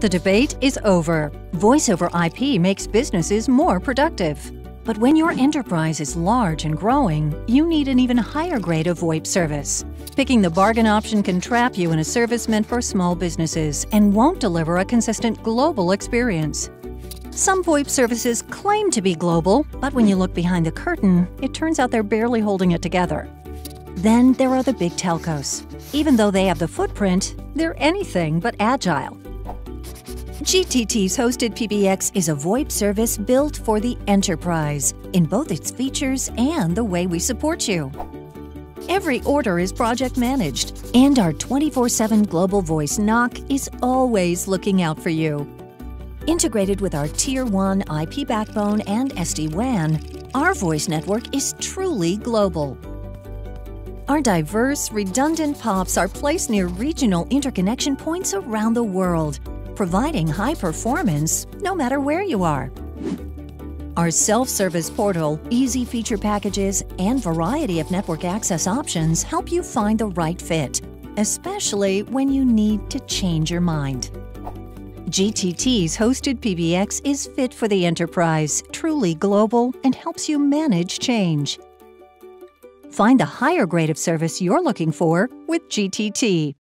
The debate is over. Voice over IP makes businesses more productive. But when your enterprise is large and growing, you need an even higher grade of VoIP service. Picking the bargain option can trap you in a service meant for small businesses and won't deliver a consistent global experience. Some VoIP services claim to be global, but when you look behind the curtain, it turns out they're barely holding it together. Then there are the big telcos. Even though they have the footprint, they're anything but agile. GTT's hosted PBX is a VoIP service built for the enterprise in both its features and the way we support you. Every order is project managed, and our 24 7 global voice NOC is always looking out for you. Integrated with our Tier 1 IP backbone and SD WAN, our voice network is truly global. Our diverse, redundant POPs are placed near regional interconnection points around the world providing high performance no matter where you are. Our self-service portal, easy feature packages, and variety of network access options help you find the right fit, especially when you need to change your mind. GTT's hosted PBX is fit for the enterprise, truly global, and helps you manage change. Find the higher grade of service you're looking for with GTT.